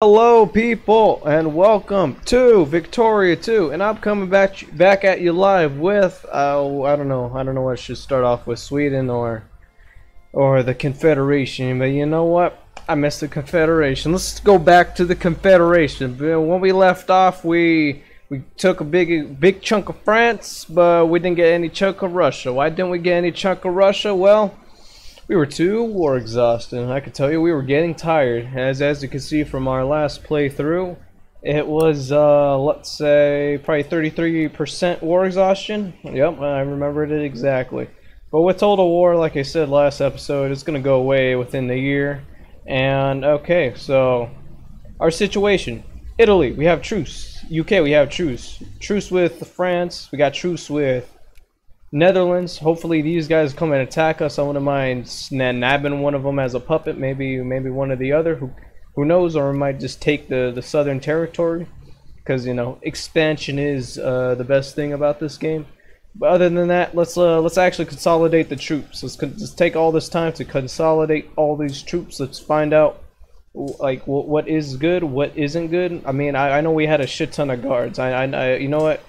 Hello, people, and welcome to Victoria 2. And I'm coming back back at you live with uh, I don't know, I don't know what I should start off with, Sweden or or the Confederation. But you know what? I missed the Confederation. Let's go back to the Confederation. When we left off, we we took a big big chunk of France, but we didn't get any chunk of Russia. Why didn't we get any chunk of Russia? Well. We were too war exhausted, I can tell you we were getting tired. As as you can see from our last playthrough, it was uh, let's say probably 33% war exhaustion. Yep, I remembered it exactly. But with Total War, like I said last episode, it's gonna go away within the year. And okay, so our situation: Italy, we have truce. UK, we have truce. Truce with France. We got truce with Netherlands. Hopefully these guys come and attack us. I wouldn't mind nabbing one of them as a puppet. Maybe maybe one of the other. Who who knows? Or might just take the the southern territory. Because you know expansion is uh, the best thing about this game. But other than that, let's uh, let's actually consolidate the troops. Let's, let's take all this time to consolidate all these troops. Let's find out like what, what is good, what isn't good. I mean, I, I know we had a shit ton of guards. I, I, I you know what?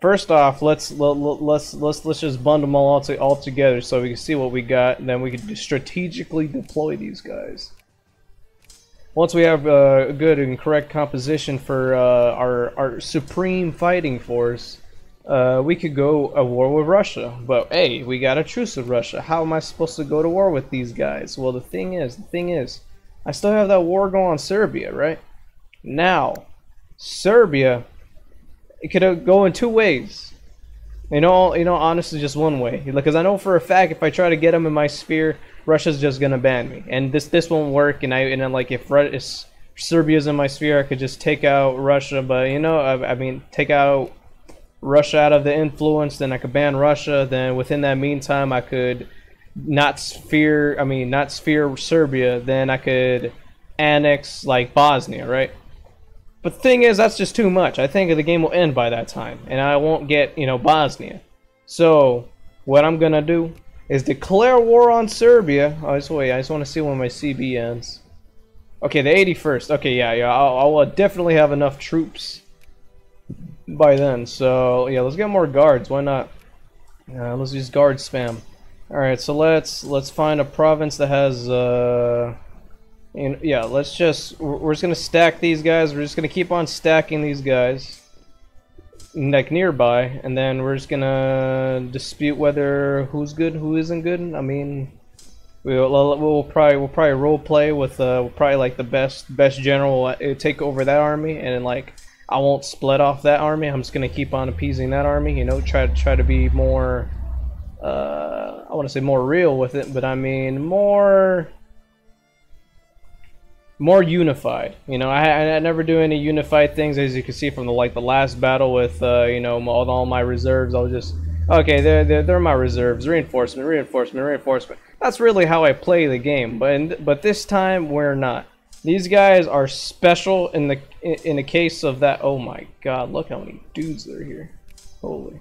First off, let's let, let's let's let's just bundle them all all together so we can see what we got, and then we can strategically deploy these guys. Once we have uh, a good and correct composition for uh, our our supreme fighting force, uh, we could go a war with Russia. But hey, we got a truce with Russia. How am I supposed to go to war with these guys? Well, the thing is, the thing is, I still have that war going on Serbia, right? Now, Serbia it could go in two ways. You know, you know, honestly, just one way. Because I know for a fact, if I try to get them in my sphere, Russia's just gonna ban me, and this this won't work. And I and then, like if, if Serbia's in my sphere, I could just take out Russia. But you know, I, I mean, take out Russia out of the influence, then I could ban Russia. Then within that meantime, I could not sphere. I mean, not sphere Serbia. Then I could annex like Bosnia, right? But the thing is, that's just too much. I think the game will end by that time, and I won't get, you know, Bosnia. So, what I'm gonna do is declare war on Serbia. Oh, just wait, I just want to see when my CB ends. Okay, the 81st. Okay, yeah, yeah, I'll, I'll definitely have enough troops by then. So, yeah, let's get more guards. Why not? Uh, let's use guard spam. All right, so let's let's find a province that has. Uh, and yeah, let's just, we're just to stack these guys. We're just to keep on stacking these guys like nearby. And then we're just to dispute whether who's good, who isn't good. I mean, we'll, we'll probably, we'll probably role play with, uh, probably like the best, best general will uh, take over that army. And then like, I won't split off that army. I'm just to keep on appeasing that army, you know, try to, try to be more, uh, I want to say more real with it, but I mean more more unified. You know, I, I never do any unified things, as you can see from the like the last battle with uh, you know all, all my reserves. I'll just okay, they're, they're they're my reserves. Reinforcement, reinforcement, reinforcement. That's really how I play the game. But in, but this time we're not. These guys are special in the in, in the case of that. Oh my God! Look how many dudes are here. Holy.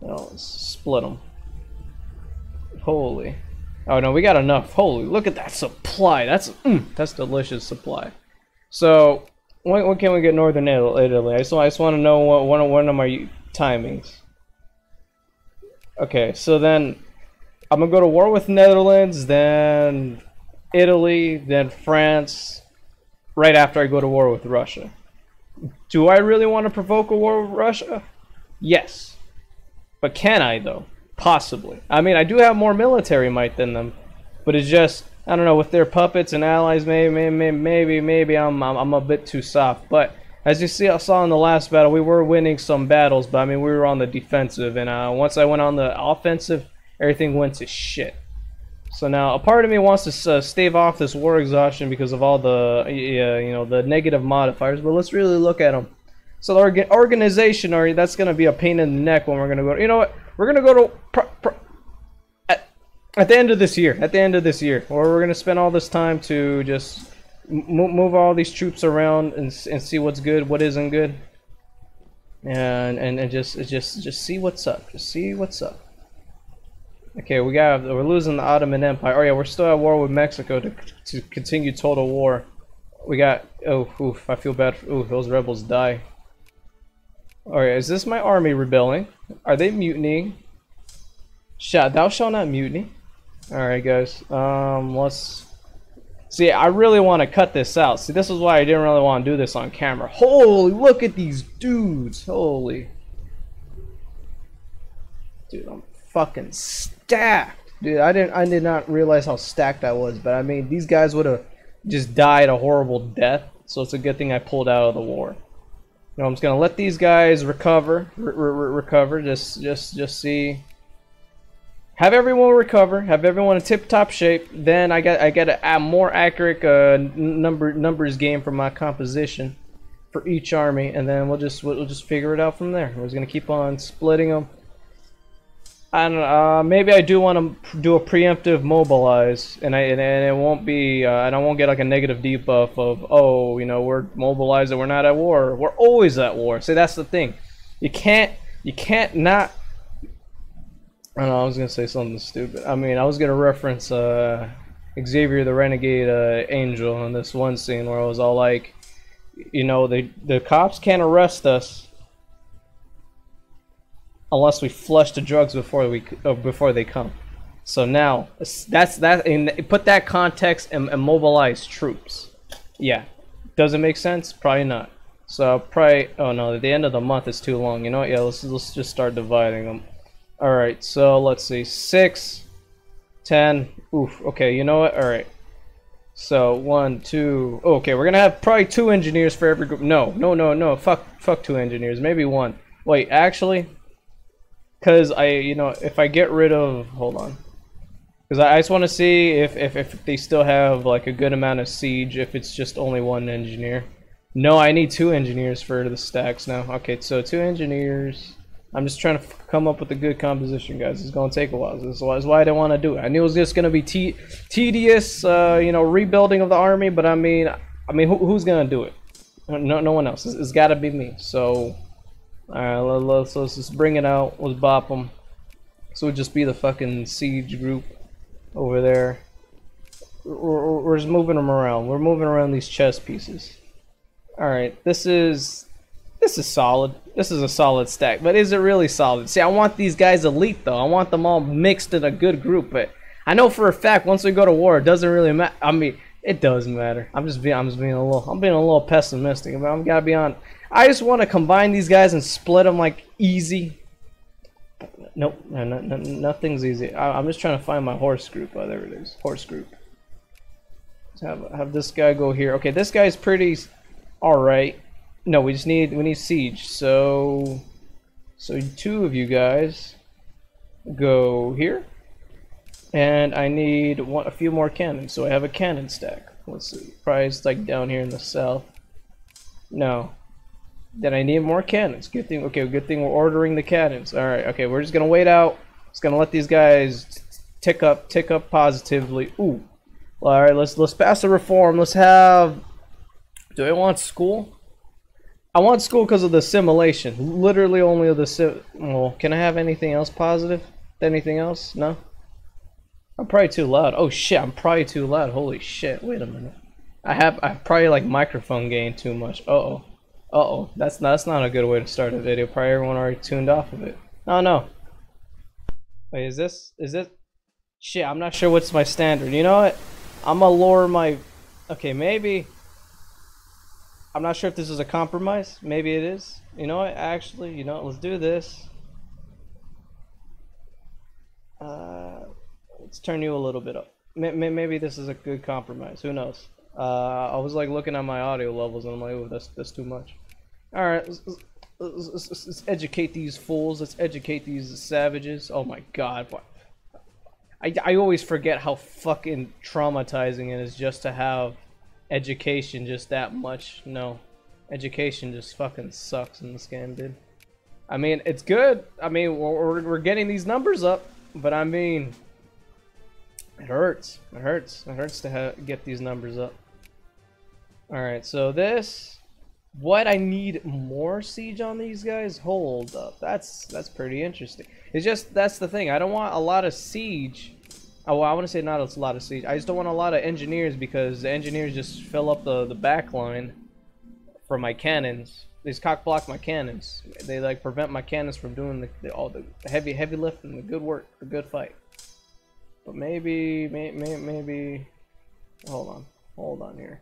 Oh, let's split them. Holy. Oh no, we got enough. Holy, look at that supply. That's mm, that's delicious supply. So, when, when can we get Northern Italy? I just, I just want to know what one, one of my timings. Okay, so then I'm gonna go to war with Netherlands, then Italy, then France, right after I go to war with Russia. Do I really want to provoke a war with Russia? Yes. But can I, though? Possibly. I mean, I do have more military might than them, but it's just I don't know with their puppets and allies. Maybe, maybe, maybe, maybe I'm, I'm I'm a bit too soft. But as you see, I saw in the last battle, we were winning some battles, but I mean, we were on the defensive, and uh, once I went on the offensive, everything went to shit. So now, a part of me wants to uh, stave off this war exhaustion because of all the, uh, you know, the negative modifiers. But let's really look at them. So the orga organization, or that's going to be a pain in the neck when we're going to go. You know what? We're gonna go to at, at the end of this year. At the end of this year, or we're gonna spend all this time to just move all these troops around and and see what's good, what isn't good, and and, and just just just see what's up. Just see what's up. Okay, we got we're losing the Ottoman Empire. Oh yeah, we're still at war with Mexico to to continue total war. We got. Oh, oof! I feel bad. Ooh, those rebels die. Oh, Alright, is this my army rebelling? Are they mutinying? Shall thou shall not mutiny. Alright, guys. Um, let's. See, I really want to cut this out. See, this is why I didn't really want to do this on camera. Holy, look at these dudes. Holy. Dude, I'm fucking stacked. Dude, I didn't I did not realize how stacked I was, but I mean, these guys would have just died a horrible death. So it's a good thing I pulled out of the war. You know, I'm just gonna let these guys recover, re re recover. Just, just, just see. Have everyone recover. Have everyone in tip-top shape. Then I get, I get a, a more accurate uh, number numbers game for my composition for each army, and then we'll just we'll just figure it out from there. We're just gonna keep on splitting them. And uh, maybe I do want to do a preemptive mobilize, and I and, and it won't be, uh, and I won't get like a negative debuff of oh, you know, we're mobilized and we're not at war. We're always at war. See, that's the thing. You can't, you can't not. I know. I was gonna say something stupid. I mean, I was gonna reference uh, Xavier the Renegade uh, Angel in this one scene where I was all like, you know, the the cops can't arrest us unless we flush the drugs before we uh, before they come. So now that's that. In put that context and, and mobilize troops. Yeah, does it make sense? Probably not. So probably. Oh no, at the end of the month is too long. You know what? Yeah, let's let's just start dividing them. All right. So let's see. Six, ten. Oof. Okay. You know what? All right. So one, two. Oh, okay, we're gonna have probably two engineers for every group. No, no, no, no. Fuck, fuck two engineers. Maybe one. Wait, actually, because I, you know, if I get rid of, hold on, because I, I just want to see if, if if they still have like a good amount of siege. If it's just only one engineer. No, I need two engineers for the stacks now. Okay, so two engineers. I'm just trying to come up with a good composition, guys. It's gonna take a while. This is why, I didn't want to do it. I knew it was just gonna be te tedious, uh, you know, rebuilding of the army. But I mean, I mean, who, who's gonna do it? No, no one else. it's, it's got to be me. So Alright, let's, let's just bring it out. Let's bop them. So it would just be the fucking siege group over there. We're, we're just moving them around. We're moving around these chess pieces. Alright, this is... This is solid. This is a solid stack. But is it really solid? See, I want these guys elite, though. I want them all mixed in a good group. But I know for a fact, once we go to war, it doesn't really matter. I mean, it does matter. I'm just being, I'm just being a little, I'm being a little pessimistic. But I'm gotta be on. I just want to combine these guys and split them like easy. Nope, no, no, no, nothing's easy. I, am just trying to find my horse group. Oh, there it is. Horse group. Let's have have this guy go here. Okay, this guy's pretty all right. No, we just need we need siege. So so two of you guys go here, and I need one, a few more cannons. So I have a cannon stack. Let's see. Probably it's like down here in the south. No, then I need more cannons. Good thing. Okay, good thing we're ordering the cannons. All right. Okay, we're just gonna wait out. Just gonna let these guys tick up, tick up positively. Ooh. All right. Let's let's pass the reform. Let's have. Do I want school? I want school because of the simulation. Literally only of the sim. Well, can I have anything else positive? Anything else? No. I'm probably too loud. Oh shit! I'm probably too loud. Holy shit! Wait a minute. I have I probably like microphone gain too much. Uh oh. Uh-oh, that's not, that's not a good way to start a video. Probably everyone already tuned off of it. Oh no. Wait, is this, is it? Shit, I'm not sure what's my standard. You know what? I'm gonna lower my, okay, maybe, I'm not sure if this is a compromise. Maybe it is. You know what, actually, you know what, let's do this. Uh, let's turn you a little bit up. Maybe this is a good compromise. Who knows? Uh, I was like looking at my audio levels and I'm like, oh, that's that's too much. All right, let's, let's, let's, let's, educate these fools. Let's educate these savages. Oh my god. I, I always forget how fucking traumatizing it is just to have education just that much. No. Education just fucking sucks in this game, dude. I mean, it's good. I mean, we're, we're getting these numbers up, but I mean, it hurts. It hurts. It hurts to get these numbers up. Alright, so this what I need more siege on these guys? Hold up. That's that's pretty interesting. It's just that's the thing. I don't want a lot of siege Oh, well, I want to say not a lot of siege. I just don't want a lot of engineers because the engineers just fill up the the back line for my cannons. These cock block my cannons. They like prevent my cannons from doing the, the all the heavy heavy lift and the good work, the good fight. But maybe, may, may, maybe. Hold on, hold on here.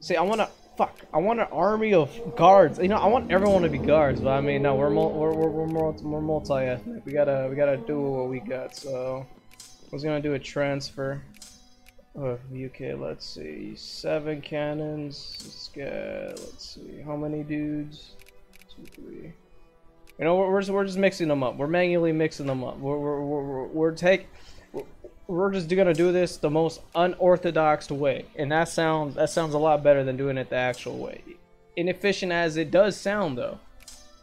See, I want to fuck. I want an army of guards. You know, I want everyone to be guards, but I mean, no, we're mul we're we're we're, we're multi-ethnic. We gotta we gotta do what we got. So, Was gonna do a transfer of UK. Let's see, seven cannons. Let's get. Let's see, how many dudes? Two, three. You know, we're, we're, just, mixing them up. We're manually mixing them up. We're, we're, we're, we're take, we're just gonna do this the most unorthodox way, and that sounds that sounds a lot better than doing it the actual way. Inefficient as it does sound, though,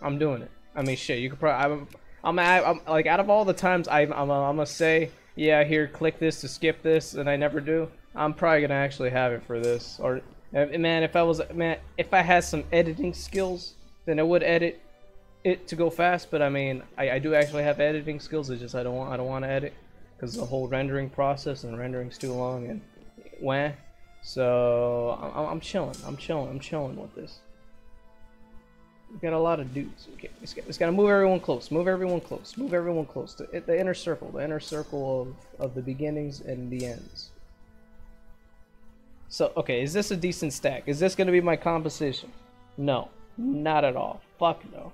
I'm doing it. I mean, shit, you could probably I'm, I'm, I'm like out of all the times I'm, I'm gonna say, yeah, here, click this to skip this, and I never do. I'm probably gonna actually have it for this. Or, eh, man, if I was man, if I had some editing skills, then I would edit it to go fast, but I mean, I, I do actually have editing skills. It's just I don't want I don't want to edit because the whole rendering process and rendering's too long and wah. So I'm, I'm chilling. I'm chilling. I'm chilling with this. We got a lot of dudes. Okay, it's got, just gotta move everyone close. Move everyone close. Move everyone close to the inner circle. The inner circle of of the beginnings and the ends. So okay, is this a decent stack? Is this gonna be my composition? No, not at all. Fuck no.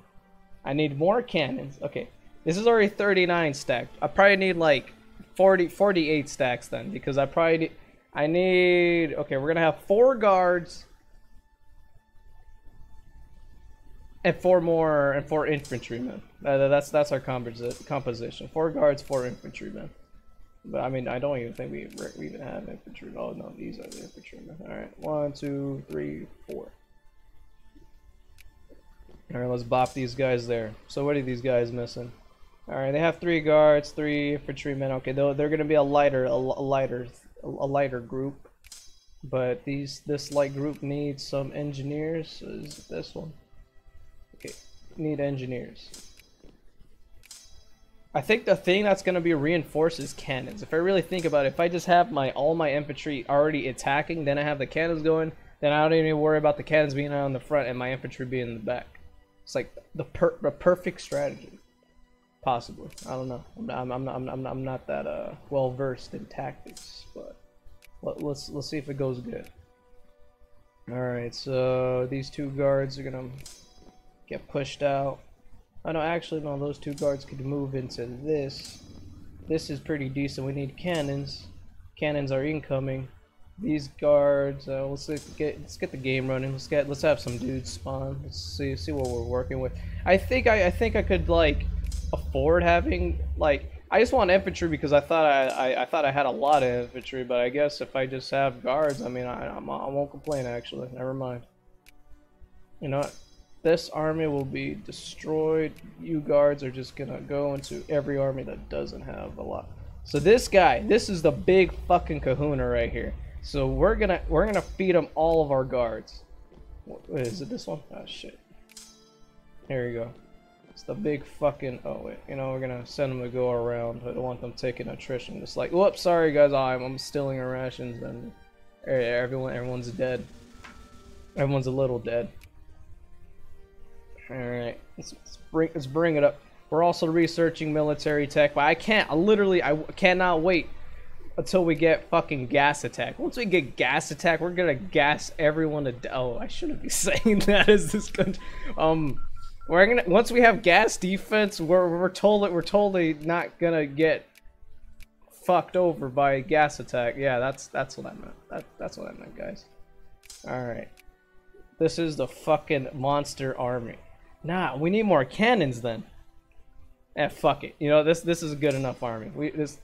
I need more cannons. Okay, this is already 39 stacked. I probably need like 40, 48 stacks then because I probably need, I need. Okay, we're gonna have four guards and four more and four infantrymen. Uh, that's that's our composi composition. Four guards, four infantrymen. But I mean, I don't even think we, we even have infantry. Oh no, these are the infantrymen. All right, one, two, three, four. Alright, let's bop these guys there. So what are these guys missing? Alright, they have three guards, three infantrymen. Okay, they're, they're gonna be a lighter, a, a lighter, a lighter group. But these, this light group needs some engineers. Is this one? Okay, need engineers. I think the thing that's gonna be reinforced is cannons. If I really think about it, if I just have my all my infantry already attacking, then I have the cannons going, then I don't even worry about the cannons being on the front and my infantry being in the back. It's like the per the perfect strategy, possibly. I don't know. I'm not, I'm, not, I'm not, I'm not that uh, well versed in tactics, but let, let's let's see if it goes good. All right, so these two guards are gonna get pushed out. Oh no, actually no, those two guards could move into this. This is pretty decent. We need cannons. Cannons are incoming these guards. Uh, let's get let's get the game running. Let's get let's have some dudes spawn. Let's see see what we're working with. I think I, I think I could like afford having like I just want infantry because I thought I, I, I thought I had a lot of infantry, but I guess if I just have guards, I mean I I'm, I won't complain actually. Never mind. You know what? This army will be destroyed. You guards are just gonna go into every army that doesn't have a lot. So this guy, this is the big fucking kahuna right here. So we're gonna we're gonna feed them all of our guards. Wait, is it this one? Oh shit. Here we go. It's the big fucking. Oh wait, you know we're gonna send them to go around. I don't want them taking attrition. Just like, whoops, sorry guys, I'm I'm stealing our rations and er, everyone everyone's dead. Everyone's a little dead. All right, let's, let's bring let's bring it up. We're also researching military tech, but I can't. I literally I cannot wait until we get fucking gas attack. Once we get gas attack, we're gonna gas everyone to. Oh, I shouldn't be saying that. Is this country? Um, we're gonna once we have gas defense, we're we're told that we're totally not gonna get fucked over by gas attack. Yeah, that's that's what I meant. That that's what I meant, guys. All right, this is the fucking monster army. Nah, we need more cannons then. Eh, fuck it. You know this this is a good enough army. We this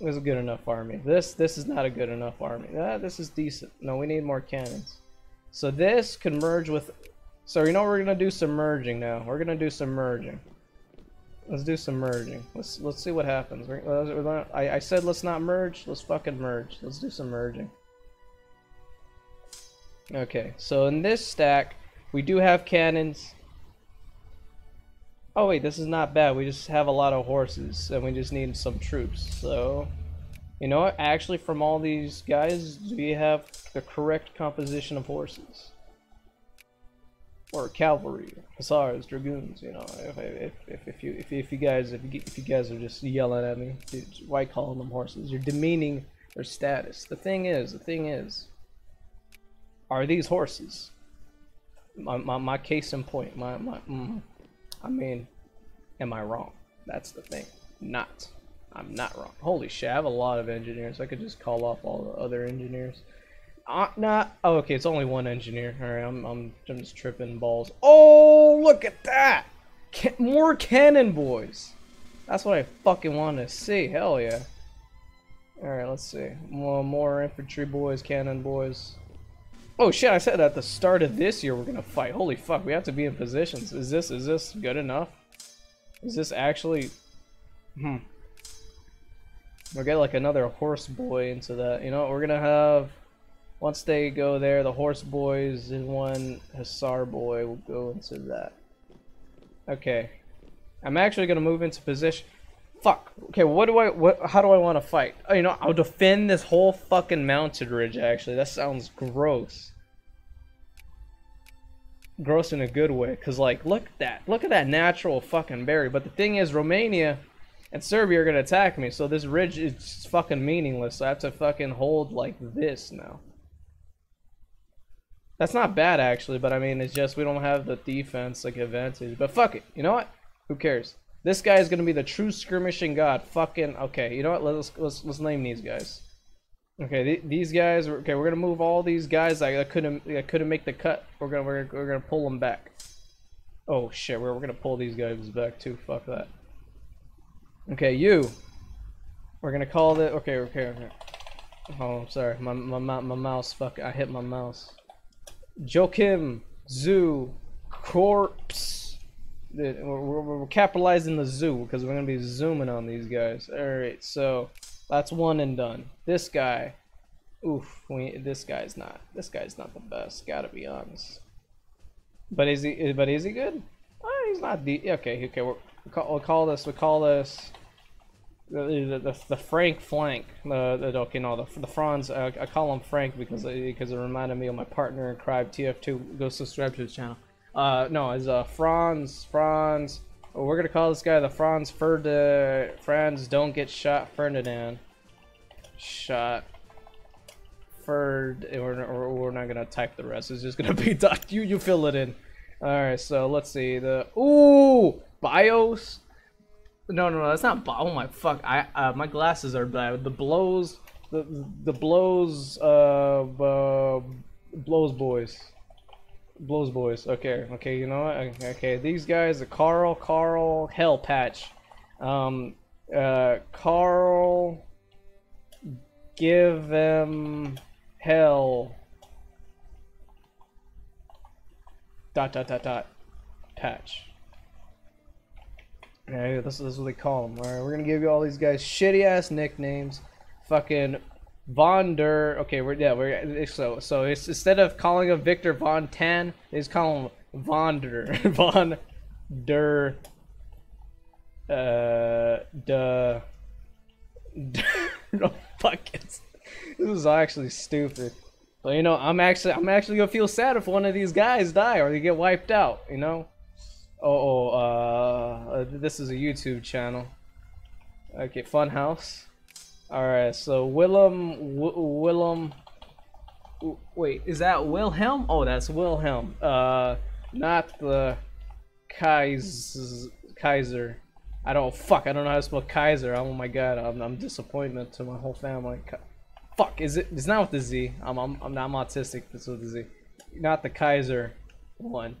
this is a good enough army. This this is not a good enough army. Ah, this is decent. No, we need more cannons. So this can merge with. So you know we're gonna do some merging now. We're gonna do some merging. Let's do some merging. Let's let's see what happens. We're, we're I I said let's not merge. Let's fucking merge. Let's do some merging. Okay, so in this stack we do have cannons. Oh wait, this is not bad. We just have a lot of horses, and we just need some troops. So, you know what? Actually, from all these guys, do we have the correct composition of horses. Or cavalry, hussars, dragoons. You know, if if if, if you if, if you guys if you if you guys are just yelling at me, dude, why calling them horses? You're demeaning their status. The thing is, the thing is, are these horses? My my, my case in point. My my. Mm, I mean, am I wrong? That's the thing. Not. I'm not wrong. Holy shit, I have a lot of engineers. I could just call off all the other engineers. Uh, not. Oh, okay, it's only one engineer. All right, I'm, I'm, I'm just tripping balls. Oh, look at that! Can more cannon boys. That's what I fucking want to see. Hell yeah. All right, let's see. More, more infantry boys, cannon boys. Oh shit! I said at the start of this year we're gonna fight. Holy fuck! We have to be in positions. Is this is this good enough? Is this actually? Hmm. We'll get like another horse boy into that. You know, we're gonna have once they go there, the horse boys and one hussar boy will go into that. Okay. I'm actually gonna move into position. Fuck. Okay, what do I what how do I want to fight? Oh, you know, I'll defend this whole fucking mounted ridge actually. That sounds gross. Gross in a good way cuz like look at that. Look at that natural fucking berry. But the thing is Romania and Serbia are going to attack me, so this ridge is fucking meaningless. So I have to fucking hold like this now. That's not bad actually, but I mean it's just we don't have the defense like advantage. But fuck it. You know what? Who cares? This guy is gonna be the true skirmishing god. Fucking okay. You know what? Let's let's let's name these guys. Okay, th these guys. Okay, we're gonna move all these guys that, couldn't that couldn't make the cut. We're gonna we're, we're gonna pull them back. Oh shit, we're we're gonna pull these guys back too. Fuck that. Okay, you. We're gonna call it. Okay, okay, okay. Oh, sorry, my my my mouse. Fuck, I hit my mouse. Joachim Zoo Corpse. We're, we're, we're, capitalizing the zoo because we're gonna be zooming on these guys. All right, so that's one and done. This guy, oof, we, this guy's not. This guy's not the best. Gotta be honest. But is he? But is he good? Oh, he's not the. Okay, okay. We're, we call, we'll call this. We call this. The, the, the, Frank flank, the, the okay no the the Franz uh, I call him Frank because because it reminded me of my partner in crime TF2 go subscribe to his channel uh, no, it's uh, Franz, Franz. Oh, we're gonna call this guy the Franz Ferd. Franz, don't get shot, Ferdinand. Shot. Ferd. We're, we're, we're not gonna type the rest. It's just gonna be dot. You you fill it in. All right. So let's see the. Ooh, BIOS. No, no, no. That's not. Oh my fuck. I uh, my glasses are bad. The blows. The the blows. Uh, uh blows boys. Blows boys. Okay, okay, you know what? Okay, these guys are Carl, Carl, Hell Patch. Um, uh, Carl, give them hell. Dot, dot, dot, dot. Patch. Okay, this, this is what they call them. Alright, we're gonna give you all these guys shitty ass nicknames. Fucking Von der. Okay, we're yeah we're so so it's instead of calling him Victor Von Tan, they just call him Von der Von der. Uh, duh. no, fuck it. This is actually stupid. But you know, I'm actually I'm actually gonna feel sad if one of these guys die or they get wiped out. You know. Oh, oh uh, this is a YouTube channel. Okay, Funhouse. Alright, so Willem, w Willem, wait, is that Wilhelm? Oh, that's Wilhelm. Uh, not the Kaiser. Kaiser. I don't, fuck, I don't know how to spell Kaiser. Oh my god, I'm, I'm disappointment to my whole family. Fuck, is it, it's not with the Z. I'm, I'm, I'm, I'm autistic, it's with the Z. Not the Kaiser one.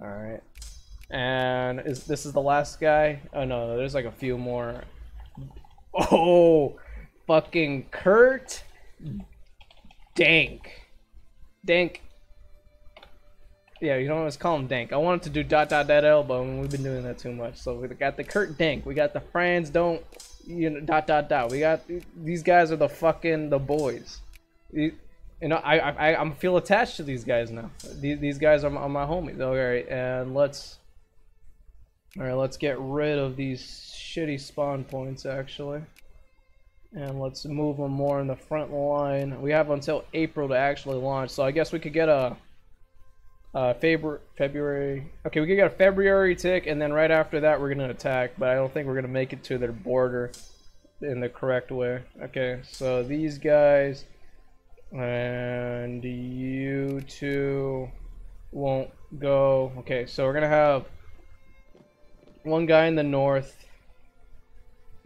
Alright. And is this is the last guy? Oh no, there's like a few more. Oh, fucking Kurt Dank. Dank. Yeah, you don't always call him Dank. I wanted to do dot dot dot elbow, and we've been doing that too much. So we got the Kurt Dank. We got the Franz don't you know dot dot dot. We got these guys are the fucking the boys. You, know, I I I feel attached to these guys now. These these guys are my, are my homies. All right, and let's Alright, let's get rid of these shitty spawn points, actually. And let's move them more in the front line. We have until April to actually launch, so I guess we could get a... Uh, February, February. Okay, we could get a February tick, and then right after that, we're gonna attack. But I don't think we're gonna make it to their border in the correct way. Okay, so these guys and you two won't go. Okay, so we're gonna have one guy in the north.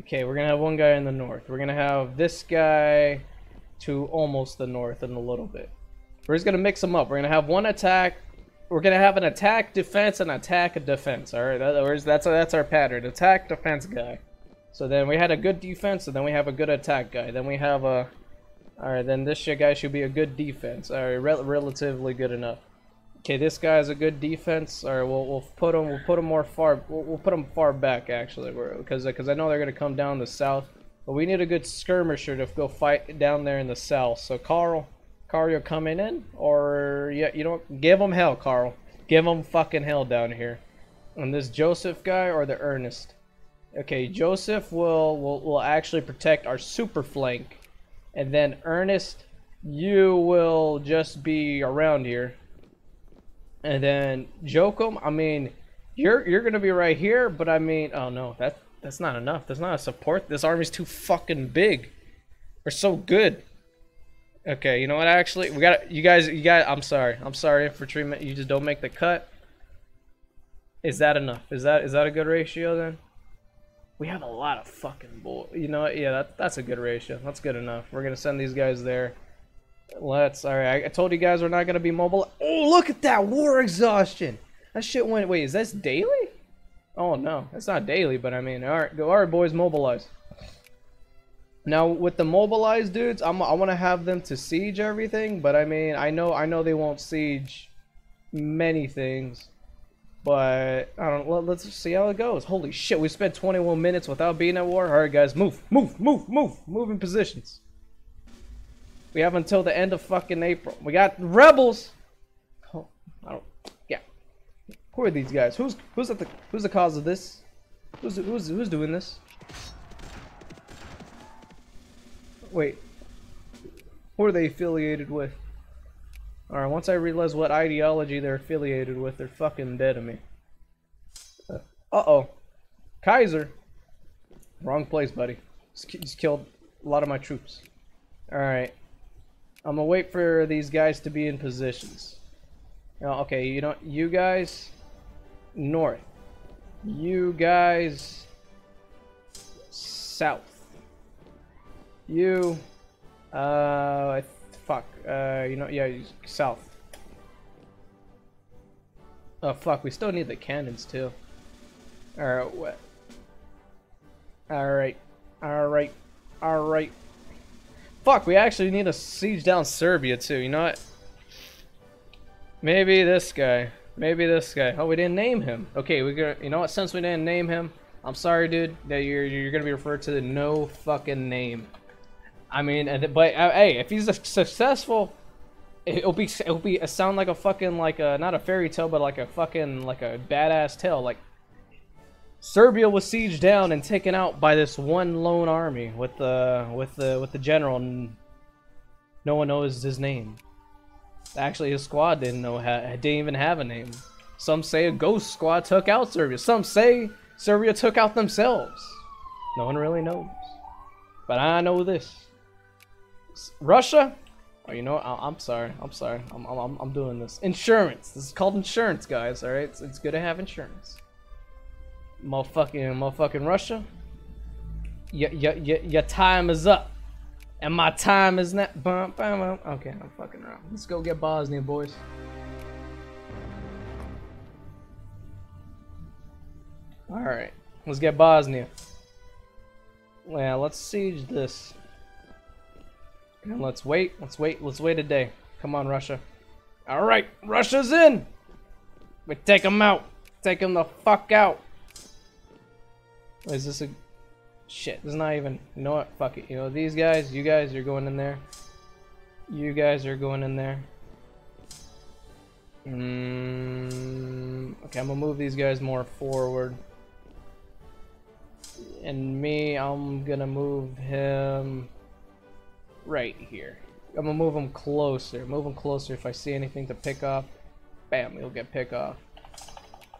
Okay, we're gonna have one guy in the north. We're gonna have this guy to almost the north in a little bit. We're just gonna mix them up. We're gonna have one attack. We're gonna have an attack, defense, and attack, defense. All right, that, that's that's our pattern. Attack, defense guy. So then we had a good defense, and then we have a good attack guy. Then we have a... Alright, then this guy should be a good defense. Alright, rel relatively good enough. Okay, this guy is a good defense. Alright, we'll, we'll put him, we'll put him more far, we'll, we'll put him far back, actually. Because because I know they're going to come down the south. But we need a good skirmisher to go fight down there in the south. So, Carl, Carl, you're coming in? Or, yeah, you don't, give him hell, Carl. Give him fucking hell down here. And this Joseph guy or the Ernest? Okay, Joseph will, will, will actually protect our super flank. And then Ernest, you will just be around here. And then Jokum, I mean, you're you're gonna be right here, but I mean, oh no, that that's not enough. That's not a support. This army's too fucking big. We're so good. Okay, you know what? Actually, we got you guys. You got. I'm sorry. I'm sorry for treatment. You just don't make the cut. Is that enough? Is that is that a good ratio then? We have a lot of fucking bull. You know what? Yeah, that, that's a good ratio. That's good enough. We're to send these guys there. Let's. Alright, I, I told you guys we're not to be mobile. Oh, look at that war exhaustion. That shit went. Wait, is this daily? Oh, no. It's not daily, but I mean, alright, go. Alright, boys, mobilize. Now with the mobilized dudes, I'm, I want to have them to siege everything, but I mean, I know I know they won't siege many things. But I don't. Let's see how it goes. Holy shit, we spent 21 minutes without being at war. All right, guys, move, move, move, move, move in positions. We have until the end of fucking April. We got rebels. Oh, I don't. Yeah. Who are these guys? Who's who's at the who's the cause of this? Who's who's who's doing this? Wait. Who are they affiliated with? Alright, once I realize what ideology they're affiliated with, they're fucking dead to me. Uh, uh-oh. Kaiser. Wrong place, buddy. He's killed a lot of my troops. Alright. I'm gonna wait for these guys to be in positions. okay, you know, you guys, north. You guys, south. You, uh, fuck. Uh, you know, yeah, south. Oh, fuck, we still need the cannons, too. Alright, what? Alright. Alright. Alright. Fuck, we actually need to siege down Serbia, too. You know what? Maybe this guy. Maybe this guy. Oh, we didn't name him. Okay, we got. You know what? Since we didn't name him, I'm sorry, dude. That you're you're gonna be referred to the no fucking name. I mean, but uh, hey, if he's successful, it'll be it'll be it sound like a fucking like a not a fairy tale, but like a fucking like a badass tale. Like Serbia was sieged down and taken out by this one lone army with the with the with the general. No one knows his name. Actually, his squad didn't know didn't even have a name. Some say a ghost squad took out Serbia. Some say Serbia took out themselves. No one really knows. But I know this. Russia? Oh, you know? I am sorry. I'm sorry. I'm, I'm, I'm doing this. Insurance. This is called insurance, guys. All right. It's, it's good to have insurance. Motherfucking, motherfucking Russia. Your, your, your, your time is up. And my time is not. Bum, bum, bum. Okay, I'm fucking around. Let's go get Bosnia, boys. Alright. Let's get Bosnia. Well, let's siege this. And let's wait. Let's wait. Let's wait a day. Come on, Russia. All right, Russia's in. We take them out. Take them the fuck out. Is this a shit? This is not even. You know what? Fuck it. You know these guys. You guys are going in there. You guys are going in there. Mm, okay, I'm gonna move these guys more forward. and me, I'm gonna move him right here. I'm gonna move him closer. Move him closer. If I see anything to pick up, bam, he'll get pick off.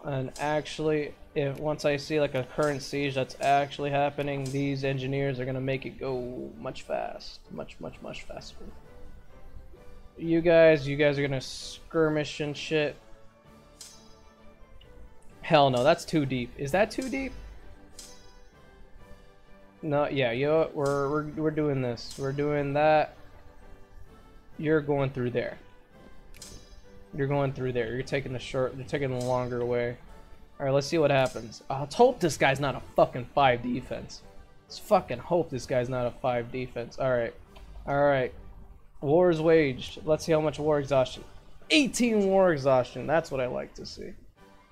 And actually, if once I see like a current siege that's actually happening, these engineers are gonna make it go much fast, much, much, much faster. You guys, you guys are gonna skirmish and shit. Hell no, that's too deep. Is that too deep? No, yeah, you know what? We're, we're, we're doing this. We're doing that. You're going through there. You're going through there. You're taking the short, you're taking the longer way. Alright, let's see what happens. Uh, let's hope this guy's not a fucking 5 defense. Let's fucking hope this guy's not a 5 defense. Alright. Alright. War is waged. Let's see how much war exhaustion. 18 war exhaustion. That's what I like to see.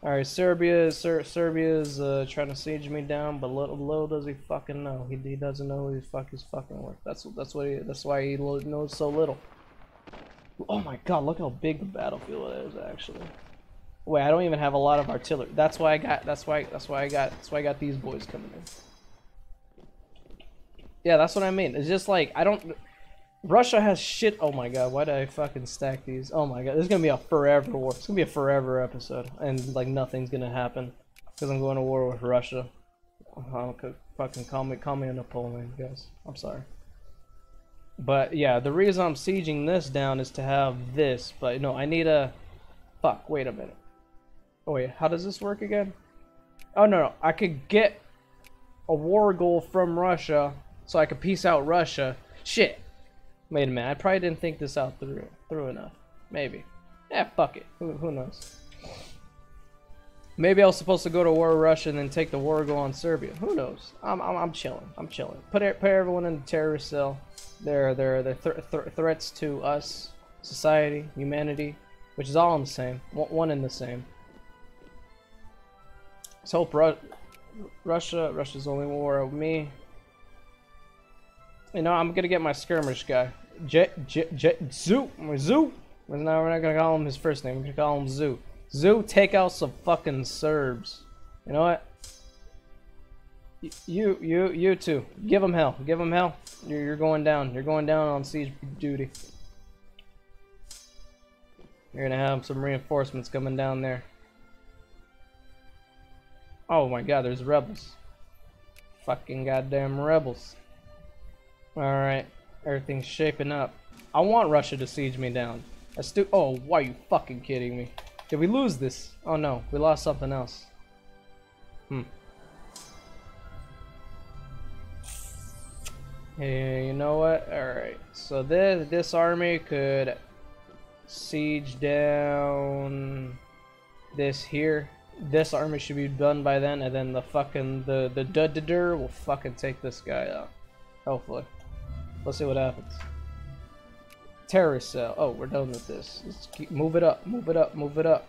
Alright, Serbia, Ser Serbia's uh, trying to siege me down, but little, little does he fucking know. He, he doesn't know who the fuck is fucking with. That's that's what he, that's why he knows so little. Oh my god, look how big the battlefield is actually. Wait, I don't even have a lot of artillery. That's why I got that's why that's why I got that's why I got these boys coming in. Yeah, that's what I mean. It's just like I don't Russia has shit. Oh my god, why did I fucking stack these? Oh my god, this is gonna be a forever war. It's gonna be a forever episode, and like nothing's gonna happen because I'm going to war with Russia. Oh, fucking call me, call me a Napoleon, guys. I'm sorry. But yeah, the reason I'm sieging this down is to have this. But no, I need a. Fuck. Wait a minute. Oh wait, how does this work again? Oh no, no, I could get a war goal from Russia, so I could peace out Russia. Shit. Wait a minute, I probably didn't think this out through through enough. Maybe. Yeah, fuck it. Who, who knows? Maybe I was supposed to go to war with Russia and then take the war go on Serbia. Who knows? I'm, I'm, I'm chilling. I'm chilling. Put put everyone in the terrorist cell. They're they're they're th th threats to us, society, humanity, which is all in the same. One in the same. Let's hope Ru Russia Russia's only war with me. You know, I'm gonna get my skirmish guy. Jet, Jet, Jet, Zoo, Zoo. No, we're not gonna call him his first name. We're gonna call him Zoo. Zoo, take out some fucking Serbs. You know what? You, you, you too. Give them hell. Give them hell. You're, you're going down. You're going down on siege duty. You're gonna have some reinforcements coming down there. Oh my god, there's rebels. Fucking goddamn rebels. Alright, everything's shaping up. I want Russia to siege me down. That's stu- Oh, why are you fucking kidding me? Did we lose this? Oh no, we lost something else. Hmm. Hey, you know what? Alright, so this, this army could siege down this here. This army should be done by then, and then the fucking, the, the Dudadur will fucking take this guy out. Hopefully. Let's see what happens. Terrorist cell. Uh, oh, we're done with this. Let's keep move it up, move it up, move it up.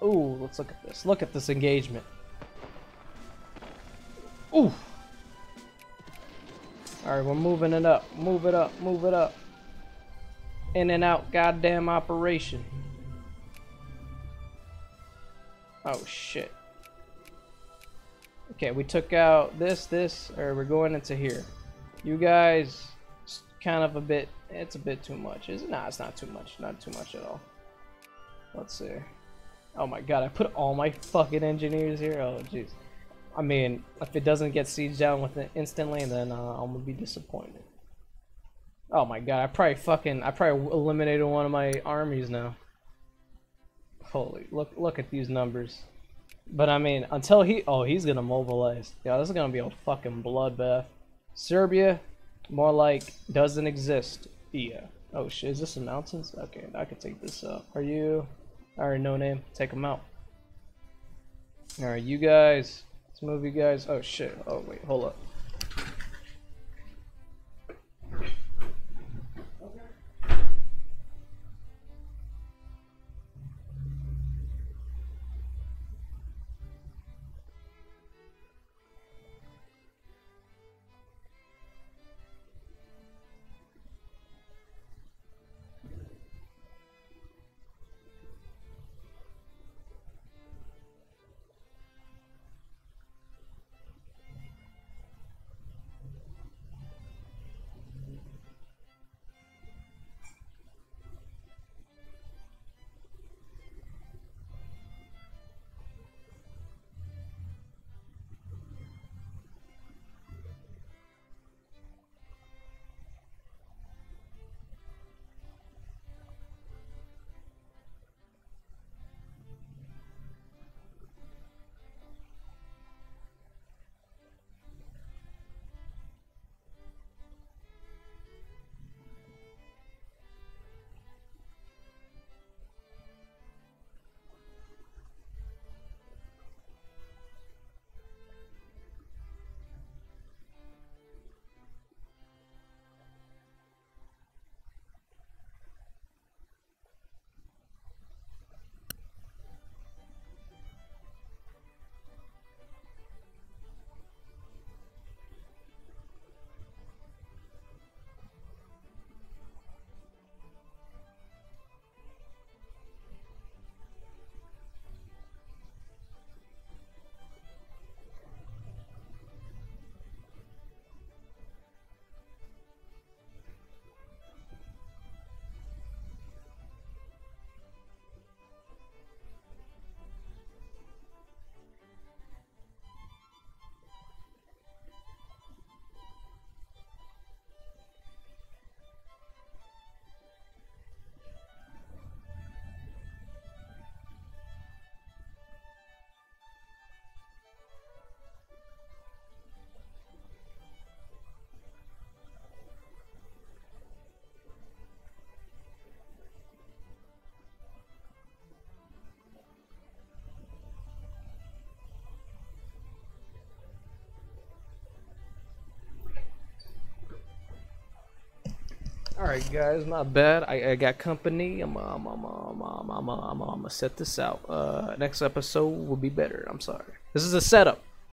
Ooh, let's look at this. Look at this engagement. Ooh. Alright, we're moving it up. Move it up, move it up. In and out goddamn operation. Oh shit. Okay, we took out this, this, or we're going into here. You guys, kind of a bit, it's a bit too much. Is it? Nah, it's not too much. Not too much at all. Let's see. Oh my god, I put all my fucking engineers here? Oh, jeez. I mean, if it doesn't get siege down with it instantly, then uh, I'm gonna be disappointed. Oh my god, I probably fucking, I probably eliminated one of my armies now. Holy, look, look at these numbers. But I mean, until he... Oh, he's to mobilize. Yeah, this is to be a fucking bloodbath. Serbia, more like, doesn't exist. Yeah. Oh shit, is this the mountains? Okay, I can take this up. Are you... Alright, no name. Take them out. Alright, you guys. Let's move you guys. Oh shit. Oh wait, hold up. Alright, guys, not bad. I, I got company. I'm I'm I'm I'm I'm I'm I'm, gonna set this out. Uh, next episode will be better. I'm sorry. This is a setup.